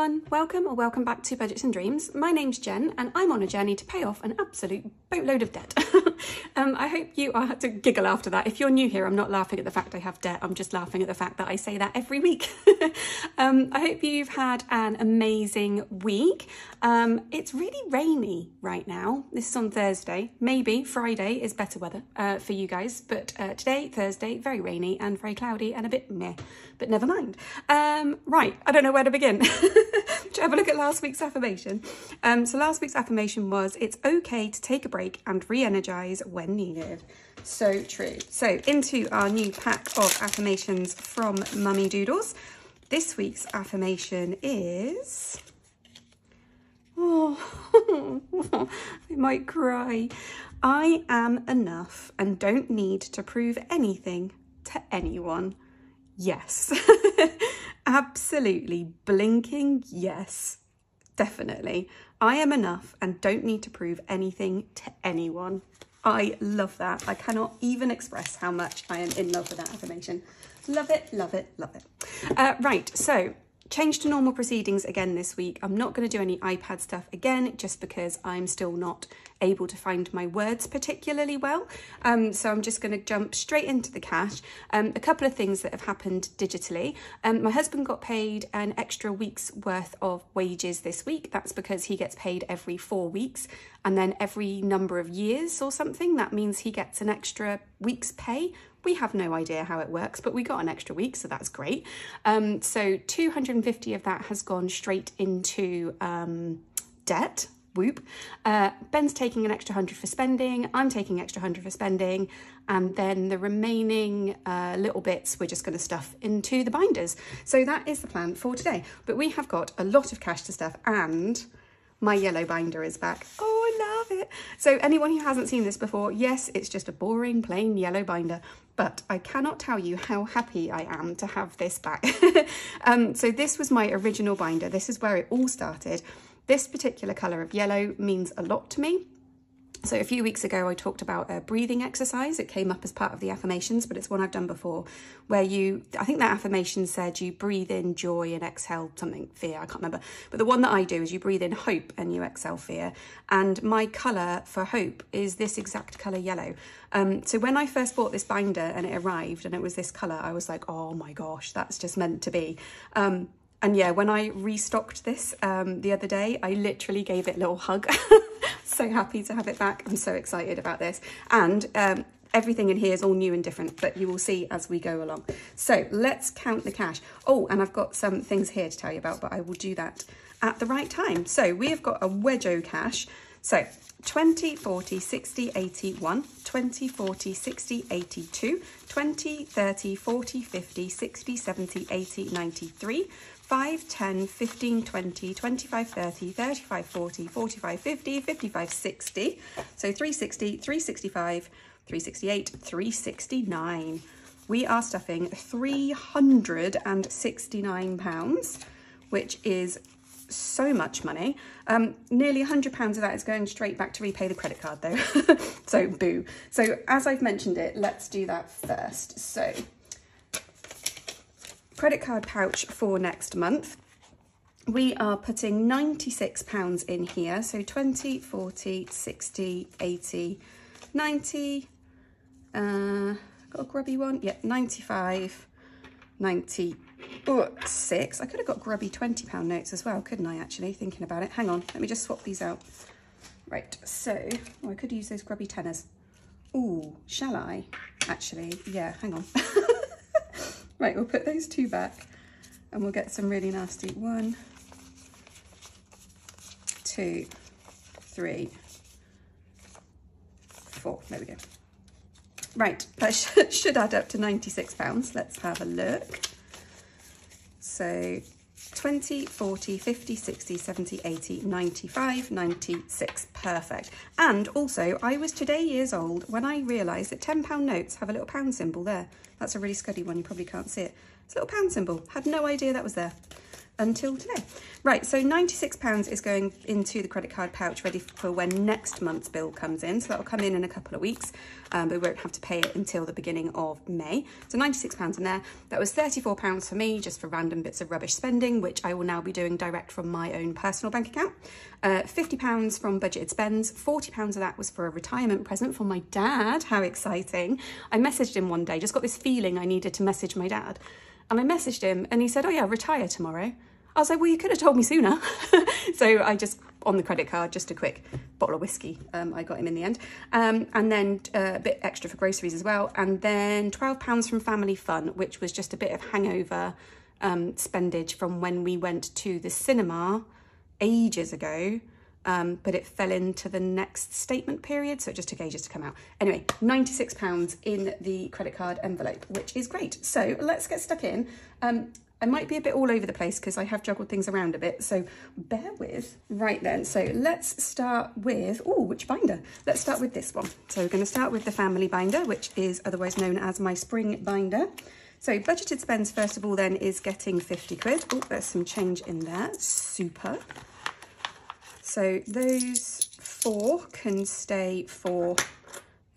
everyone, welcome or welcome back to Budgets and Dreams. My name's Jen and I'm on a journey to pay off an absolute boatload of debt. um, I hope you are to giggle after that. If you're new here, I'm not laughing at the fact I have debt, I'm just laughing at the fact that I say that every week. um, I hope you've had an amazing week. Um, it's really rainy right now. This is on Thursday. Maybe Friday is better weather uh, for you guys, but uh, today, Thursday, very rainy and very cloudy and a bit meh, but never mind. Um, right, I don't know where to begin. have a look at last week's affirmation. Um, so last week's affirmation was, it's okay to take a break and re-energize when needed. So true. So into our new pack of affirmations from Mummy Doodles. This week's affirmation is... Oh, I might cry. I am enough and don't need to prove anything to anyone. Yes. Absolutely blinking yes. Definitely. I am enough and don't need to prove anything to anyone. I love that. I cannot even express how much I am in love with that affirmation. Love it, love it, love it. Uh, right, so Change to normal proceedings again this week. I'm not going to do any iPad stuff again, just because I'm still not able to find my words particularly well. Um, so I'm just going to jump straight into the cash. Um, a couple of things that have happened digitally. Um, my husband got paid an extra week's worth of wages this week. That's because he gets paid every four weeks and then every number of years or something. That means he gets an extra week's pay we have no idea how it works, but we got an extra week, so that's great. Um, so 250 of that has gone straight into um, debt. Whoop. Uh, Ben's taking an extra 100 for spending. I'm taking extra 100 for spending. And then the remaining uh, little bits we're just going to stuff into the binders. So that is the plan for today. But we have got a lot of cash to stuff and my yellow binder is back. Oh. So anyone who hasn't seen this before, yes, it's just a boring plain yellow binder, but I cannot tell you how happy I am to have this back. um, so this was my original binder. This is where it all started. This particular colour of yellow means a lot to me. So a few weeks ago, I talked about a breathing exercise. It came up as part of the affirmations, but it's one I've done before where you, I think that affirmation said you breathe in joy and exhale something, fear, I can't remember. But the one that I do is you breathe in hope and you exhale fear. And my colour for hope is this exact colour yellow. Um, so when I first bought this binder and it arrived and it was this colour, I was like, oh my gosh, that's just meant to be. Um, and yeah, when I restocked this um, the other day, I literally gave it a little hug. so happy to have it back. I'm so excited about this. And um, everything in here is all new and different, but you will see as we go along. So let's count the cash. Oh, and I've got some things here to tell you about, but I will do that at the right time. So we have got a Wedjo cash. So 20, 40, 60, 80, 1, 20, 40, 60, 82, 20, 30, 40, 50, 60, 70, 80, 93, 5, 10, 15, 20, 25, 30, 35, 40, 45, 50, 55, 60. So 360, 365, 368, 369. We are stuffing 369 pounds, which is so much money. Um, nearly £100 of that is going straight back to repay the credit card though. so boo. So as I've mentioned it, let's do that first. So credit card pouch for next month. We are putting £96 in here. So 20, 40, 60, 80, 90, uh, got a grubby one. Yeah, 95, 96. I could have got grubby 20 pound notes as well, couldn't I actually, thinking about it. Hang on, let me just swap these out. Right, so, oh, I could use those grubby tenors. Ooh, shall I? Actually, yeah, hang on. Right, we'll put those two back and we'll get some really nasty. One, two, three, four. There we go. Right, that should add up to £96. Let's have a look. So 20, 40, 50, 60, 70, 80, 95, 96. Perfect. And also, I was today years old when I realised that £10 notes have a little pound symbol there. That's a really scuddy one, you probably can't see it. It's a little pound symbol. Had no idea that was there. Until today. Right, so £96 is going into the credit card pouch ready for when next month's bill comes in. So that'll come in in a couple of weeks, um, but we won't have to pay it until the beginning of May. So £96 in there. That was £34 for me, just for random bits of rubbish spending, which I will now be doing direct from my own personal bank account. Uh, £50 from budgeted spends. £40 of that was for a retirement present for my dad. How exciting. I messaged him one day, just got this feeling I needed to message my dad. And I messaged him and he said, oh yeah, retire tomorrow. I was like, well, you could have told me sooner. so I just, on the credit card, just a quick bottle of whiskey. Um, I got him in the end. Um, and then uh, a bit extra for groceries as well. And then £12 from Family Fun, which was just a bit of hangover um, spendage from when we went to the cinema ages ago um, but it fell into the next statement period, so it just took ages to come out. Anyway, £96 in the credit card envelope, which is great. So let's get stuck in. I might be a bit all over the place because I have juggled things around a bit, so bear with. Right then, so let's start with, oh, which binder? Let's start with this one. So we're going to start with the family binder, which is otherwise known as my spring binder. So budgeted spends, first of all, then is getting 50 quid. Oh, there's some change in there. Super. So those four can stay for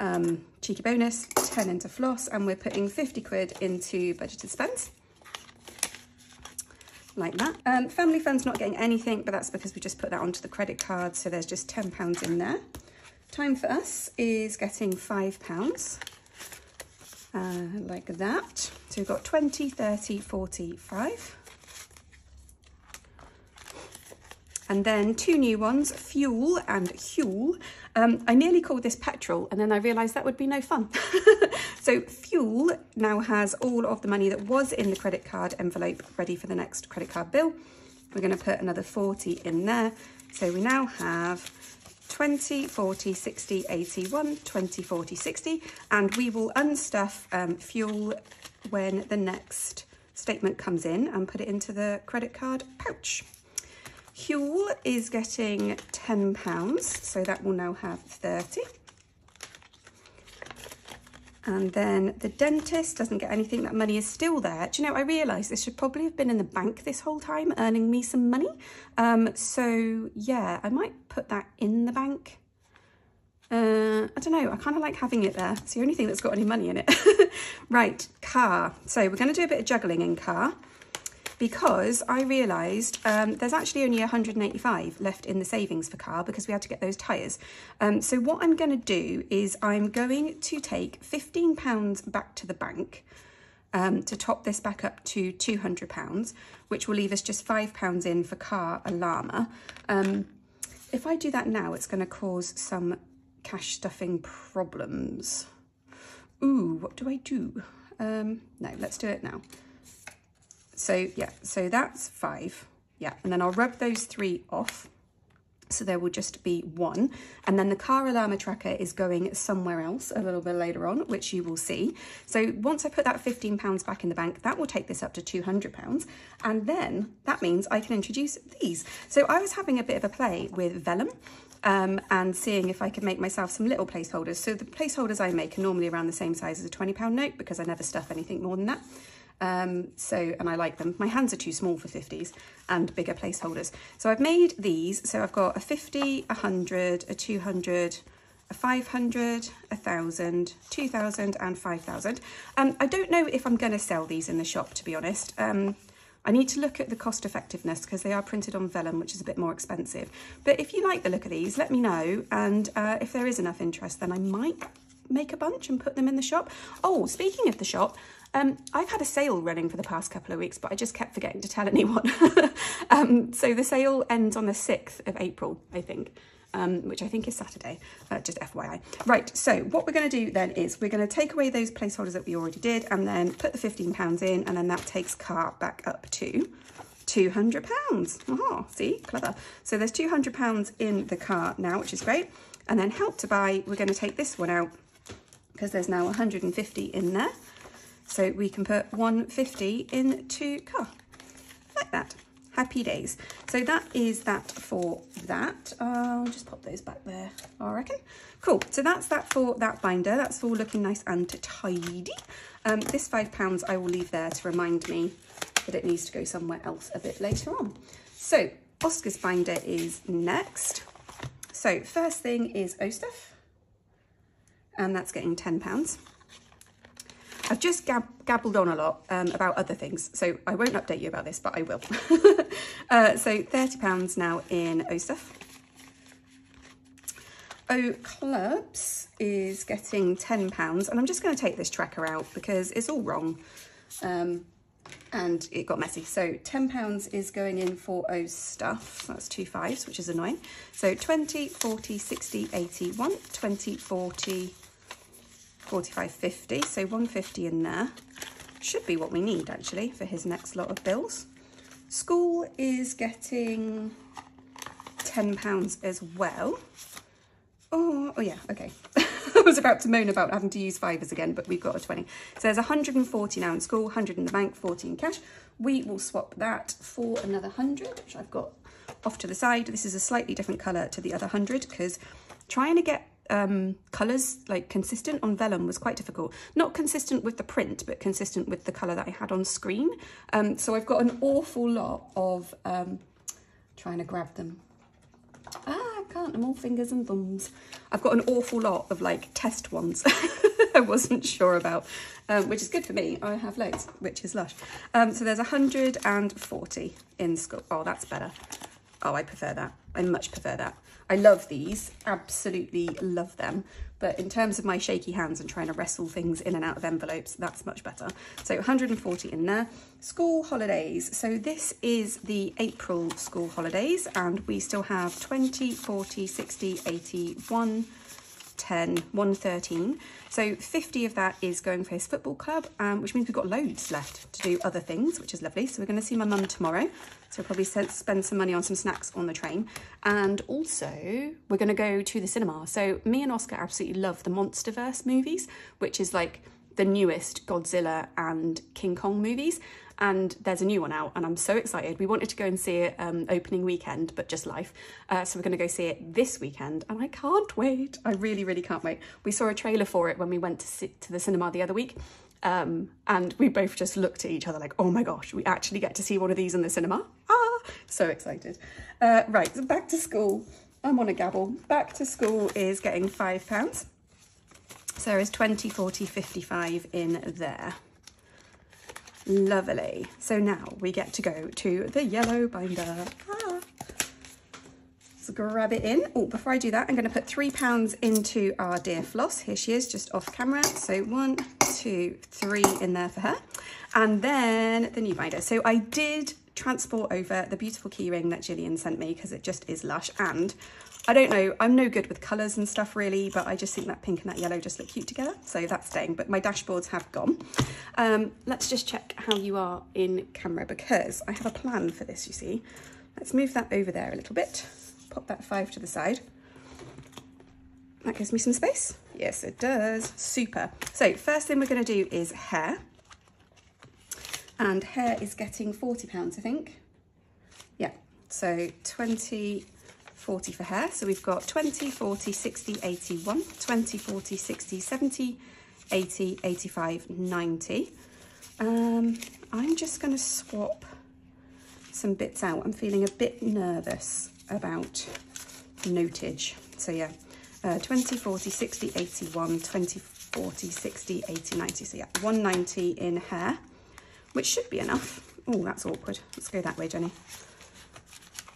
um, cheeky bonus, 10 into floss, and we're putting 50 quid into budgeted spends. Like that. Um, family fund's not getting anything, but that's because we just put that onto the credit card, so there's just £10 in there. Time for us is getting £5, uh, like that. So we've got 20, 30, 40, 5. And then two new ones, Fuel and Huel. Um, I nearly called this petrol and then I realised that would be no fun. so Fuel now has all of the money that was in the credit card envelope ready for the next credit card bill. We're going to put another 40 in there. So we now have 20, 40, 60, 81, 20, 40, 60. And we will unstuff um, Fuel when the next statement comes in and put it into the credit card pouch. Huel is getting £10, so that will now have 30. And then the dentist doesn't get anything, that money is still there. Do you know, I realise this should probably have been in the bank this whole time, earning me some money. Um, so yeah, I might put that in the bank. Uh, I don't know, I kind of like having it there. It's the only thing that's got any money in it. right, car. So we're going to do a bit of juggling in car because I realised um, there's actually only 185 left in the savings for car because we had to get those tyres. Um, so what I'm going to do is I'm going to take £15 back to the bank um, to top this back up to £200, which will leave us just £5 in for car alarma. Um, if I do that now, it's going to cause some cash stuffing problems. Ooh, what do I do? Um, no, let's do it now. So yeah, so that's five. Yeah, and then I'll rub those three off. So there will just be one. And then the car alarm tracker is going somewhere else a little bit later on, which you will see. So once I put that £15 back in the bank, that will take this up to £200. And then that means I can introduce these. So I was having a bit of a play with vellum. Um, and seeing if I could make myself some little placeholders. So the placeholders I make are normally around the same size as a £20 note because I never stuff anything more than that. Um, so, and I like them. My hands are too small for 50s and bigger placeholders. So I've made these. So I've got a 50, a 100, a 200, a 500, a 1,000, 2,000 and 5,000. Um, I don't know if I'm going to sell these in the shop, to be honest. Um, I need to look at the cost effectiveness because they are printed on vellum, which is a bit more expensive. But if you like the look of these, let me know. And uh, if there is enough interest, then I might make a bunch and put them in the shop. Oh, speaking of the shop, um, I've had a sale running for the past couple of weeks, but I just kept forgetting to tell anyone. um, so the sale ends on the 6th of April, I think. Um, which I think is Saturday, uh, just FYI. Right, so what we're going to do then is we're going to take away those placeholders that we already did and then put the £15 in and then that takes car back up to £200. Oh, see, clever. So there's £200 in the car now, which is great. And then help to buy, we're going to take this one out because there's now 150 in there. So we can put 150 into car, like that. Happy days. So that is that for that. I'll just pop those back there, I reckon. Cool, so that's that for that binder. That's all looking nice and tidy. Um, this £5 I will leave there to remind me that it needs to go somewhere else a bit later on. So Oscar's binder is next. So first thing is O and that's getting £10. I've just gab gabbled on a lot um, about other things, so I won't update you about this, but I will. uh, so £30 now in O stuff. O Clubs is getting £10, and I'm just going to take this tracker out because it's all wrong. Um, and it got messy. So £10 is going in for O stuff. That's two fives, which is annoying. So 20, 40, 60, 80, 1, 20, 40, 45, 50. So 150 in there. Should be what we need actually for his next lot of bills. School is getting £10 as well. Oh, oh yeah, okay. I was about to moan about having to use fivers again, but we've got a 20. So there's 140 now in school, 100 in the bank, 40 in cash. We will swap that for another 100, which I've got off to the side. This is a slightly different colour to the other 100 because trying to get um, colours like consistent on vellum was quite difficult. Not consistent with the print, but consistent with the colour that I had on screen. Um, so I've got an awful lot of um, trying to grab them. Ah, can't. I'm all fingers and thumbs. I've got an awful lot of like test ones I wasn't sure about, um, which is good for me. I have loads, which is lush. Um, so there's 140 in school. Oh, that's better. Oh, I prefer that. I much prefer that. I love these, absolutely love them. But in terms of my shaky hands and trying to wrestle things in and out of envelopes, that's much better. So 140 in there. School holidays. So this is the April school holidays and we still have 20, 40, 60, 80, 1, 10, 113. So 50 of that is going for his football club, um, which means we've got loads left to do other things, which is lovely. So we're going to see my mum tomorrow. So we'll probably spend some money on some snacks on the train. And also we're going to go to the cinema. So me and Oscar absolutely love the Monsterverse movies, which is like the newest Godzilla and King Kong movies and there's a new one out and I'm so excited. We wanted to go and see it um, opening weekend, but just life. Uh, so we're going to go see it this weekend and I can't wait. I really, really can't wait. We saw a trailer for it when we went to, sit to the cinema the other week um, and we both just looked at each other like, oh my gosh, we actually get to see one of these in the cinema. Ah, so excited. Uh, right, so back to school. I'm on a gabble. Back to school is getting five pounds. So there is 20, 40, 55 in there. Lovely. So now we get to go to the yellow binder. Ah. Let's grab it in. Oh, before I do that, I'm going to put three pounds into our dear Floss. Here she is, just off camera. So one, two, three in there for her. And then the new binder. So I did transport over the beautiful keyring that Gillian sent me because it just is lush. And I don't know, I'm no good with colours and stuff really, but I just think that pink and that yellow just look cute together. So that's staying, but my dashboards have gone. Um, let's just check how you are in camera because I have a plan for this, you see. Let's move that over there a little bit. Pop that five to the side. That gives me some space. Yes, it does. Super. So first thing we're going to do is hair. And hair is getting 40 pounds, I think. Yeah, so 20, 40 for hair. So we've got 20, 40, 60, 81, 20, 40, 60, 70, 80, 85, 90. Um, I'm just going to swap some bits out. I'm feeling a bit nervous about notage. So yeah, uh, 20, 40, 60, 81, 20, 40, 60, 80, 90. So yeah, 190 in hair, which should be enough. Oh, that's awkward. Let's go that way, Jenny.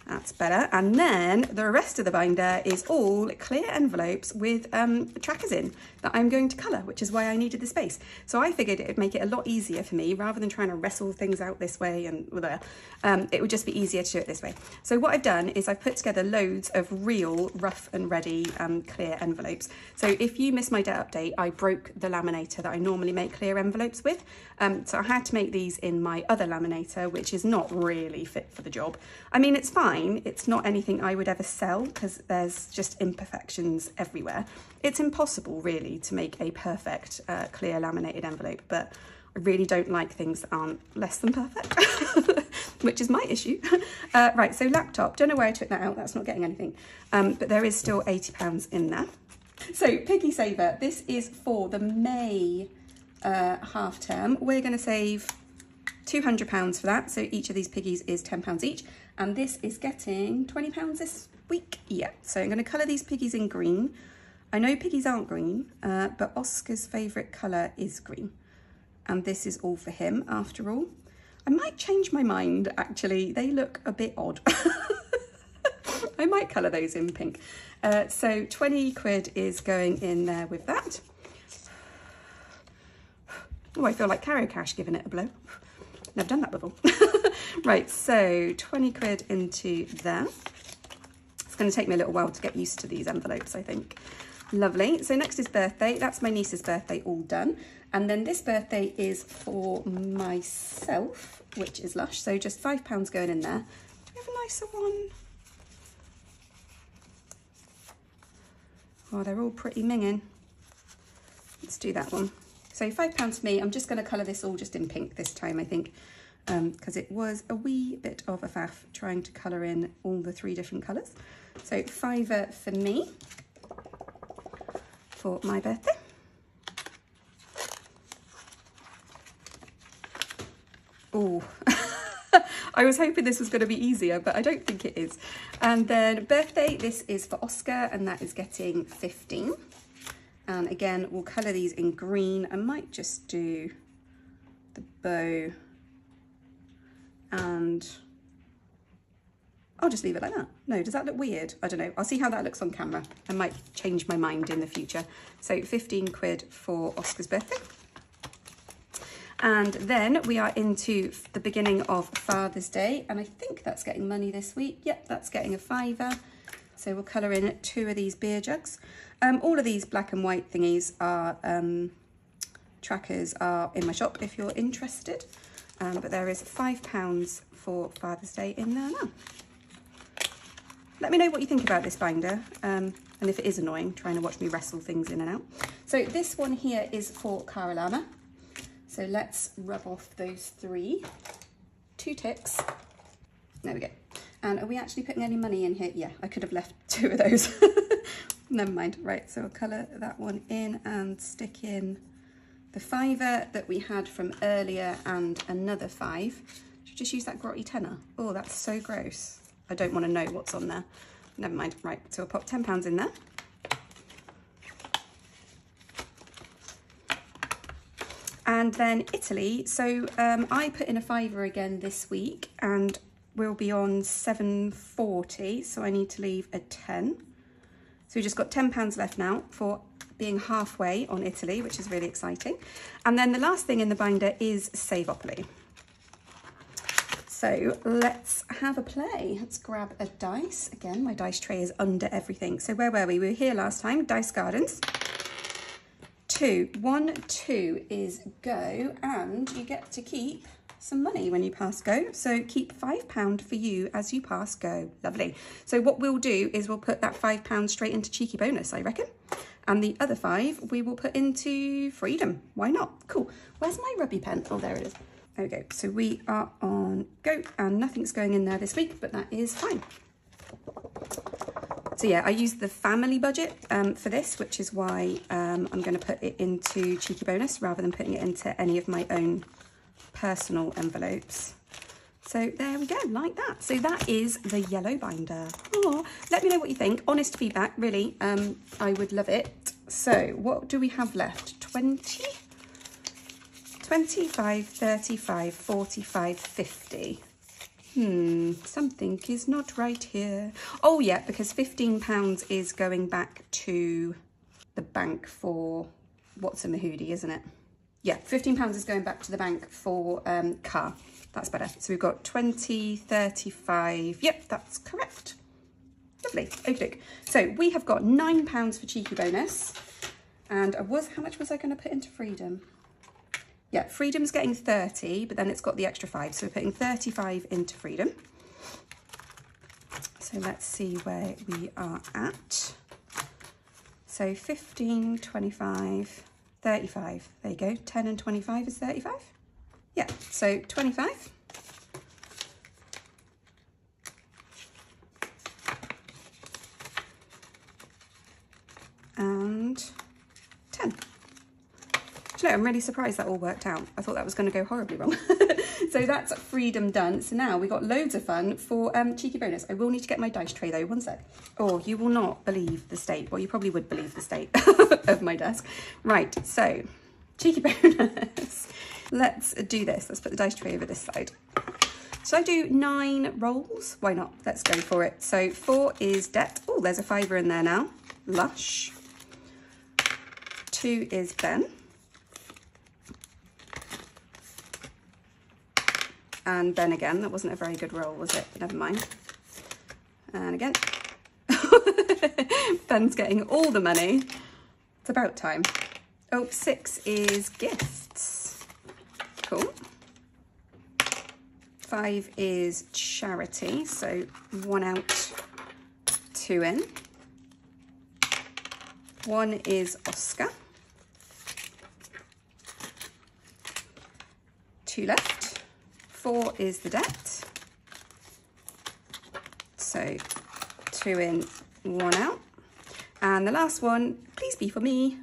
That's better. And then the rest of the binder is all clear envelopes with um, trackers in that I'm going to colour, which is why I needed the space. So I figured it would make it a lot easier for me rather than trying to wrestle things out this way and there. Um, it would just be easier to do it this way. So what I've done is I've put together loads of real rough and ready um, clear envelopes. So if you missed my day update, I broke the laminator that I normally make clear envelopes with. Um, so I had to make these in my other laminator, which is not really fit for the job. I mean, it's fine. It's not anything I would ever sell because there's just imperfections everywhere. It's impossible really to make a perfect uh, clear laminated envelope, but I really don't like things that aren't less than perfect, which is my issue. Uh, right, so laptop, don't know where I took that out, that's not getting anything, um, but there is still 80 pounds in there. So Piggy Saver, this is for the May uh, half term. We're gonna save £200 for that. So each of these piggies is £10 each. And this is getting £20 this week. Yeah, so I'm going to colour these piggies in green. I know piggies aren't green, uh, but Oscar's favourite colour is green. And this is all for him after all. I might change my mind actually. They look a bit odd. I might colour those in pink. Uh, so 20 quid is going in there with that. Oh, I feel like Carrier Cash giving it a blow. Never done that before. right, so 20 quid into there. It's going to take me a little while to get used to these envelopes, I think. Lovely. So next is birthday. That's my niece's birthday all done. And then this birthday is for myself, which is Lush. So just £5 going in there. Do we have a nicer one? Oh, they're all pretty minging. Let's do that one. So £5 for me. I'm just going to colour this all just in pink this time, I think, because um, it was a wee bit of a faff trying to colour in all the three different colours. So fiver for me for my birthday. Oh, I was hoping this was going to be easier, but I don't think it is. And then birthday, this is for Oscar, and that is getting 15. And again, we'll colour these in green. I might just do the bow and I'll just leave it like that. No, does that look weird? I don't know. I'll see how that looks on camera. I might change my mind in the future. So 15 quid for Oscar's birthday. And then we are into the beginning of Father's Day. And I think that's getting money this week. Yep, that's getting a fiver. So we'll colour in two of these beer jugs. Um, all of these black and white thingies are um, trackers are in my shop if you're interested. Um, but there is £5 for Father's Day in there now. Let me know what you think about this binder um, and if it is annoying trying to watch me wrestle things in and out. So this one here is for Carolina. So let's rub off those three. Two ticks. There we go. And are we actually putting any money in here? Yeah, I could have left two of those. Never mind. Right, so I'll colour that one in and stick in the fiver that we had from earlier and another five. Should just use that grotty tenner. Oh, that's so gross. I don't want to know what's on there. Never mind. Right, so I'll pop £10 in there. And then Italy. So um, I put in a fiver again this week and we'll be on 740. So I need to leave a 10. So we've just got £10 left now for being halfway on Italy, which is really exciting. And then the last thing in the binder is Savopoly. So let's have a play. Let's grab a dice. Again, my dice tray is under everything. So where were we? We were here last time, Dice Gardens. Two, one, two is go, and you get to keep some money when you pass go. So keep five pound for you as you pass go. Lovely. So what we'll do is we'll put that five pound straight into cheeky bonus, I reckon. And the other five we will put into freedom. Why not? Cool. Where's my rubby pen? Oh, there it is. Okay, so we are on go and nothing's going in there this week, but that is fine. So yeah, I used the family budget um, for this, which is why um, I'm going to put it into Cheeky Bonus rather than putting it into any of my own personal envelopes. So there we go, like that. So that is the yellow binder. Let me know what you think. Honest feedback, really. Um, I would love it. So what do we have left? 20? 25, 35, 45, 50. Hmm, something is not right here. Oh yeah, because £15 is going back to the bank for what's a Mahudi, isn't it? Yeah, £15 is going back to the bank for um, car. That's better. So we've got 20, 35. Yep, that's correct. Lovely. Okay, so we have got £9 for cheeky bonus. And I was, how much was I going to put into freedom? yeah, Freedom's getting 30, but then it's got the extra five. So we're putting 35 into Freedom. So let's see where we are at. So 15, 25, 35. There you go. 10 and 25 is 35. Yeah, so 25. And 10. Do you know, I'm really surprised that all worked out. I thought that was going to go horribly wrong. so that's freedom done. So now we got loads of fun for um, cheeky bonus. I will need to get my dice tray though, one sec. Oh, you will not believe the state. Well, you probably would believe the state of my desk. Right, so cheeky bonus. Let's do this. Let's put the dice tray over this side. So I do nine rolls? Why not? Let's go for it. So four is debt. Oh, there's a fiver in there now. Lush. Two is Ben. And Ben again. That wasn't a very good roll, was it? Never mind. And again. Ben's getting all the money. It's about time. Oh, six is gifts. Cool. Five is charity, so one out, two in. One is Oscar. Two left. Four is the debt. So two in, one out. And the last one, please be for me.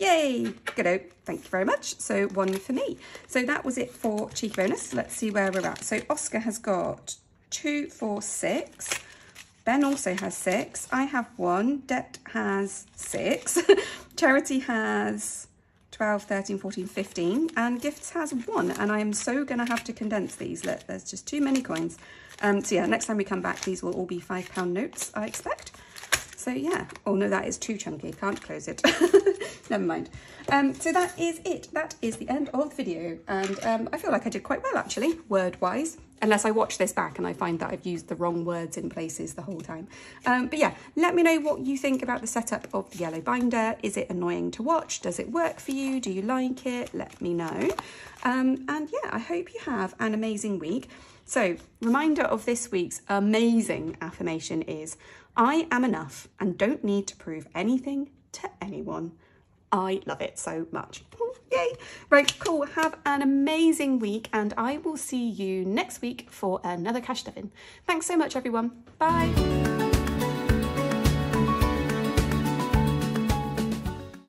Yay, good out. thank you very much. So one for me. So that was it for cheeky bonus. Let's see where we're at. So Oscar has got two, four, six. Ben also has six. I have one. Det has six. Charity has 12, 13, 14, 15. And Gifts has one. And I am so going to have to condense these. Look, there's just too many coins. Um, so yeah, next time we come back, these will all be £5 notes, I expect. So yeah, oh no, that is too chunky. Can't close it. Never mind. Um, so that is it. That is the end of the video. And um, I feel like I did quite well actually, word-wise. Unless I watch this back and I find that I've used the wrong words in places the whole time. Um, but yeah, let me know what you think about the setup of the yellow binder. Is it annoying to watch? Does it work for you? Do you like it? Let me know. Um, and yeah, I hope you have an amazing week. So, reminder of this week's amazing affirmation is I am enough and don't need to prove anything to anyone. I love it so much. Yay. Right, cool. Have an amazing week and I will see you next week for another cash stuffing. Thanks so much, everyone. Bye.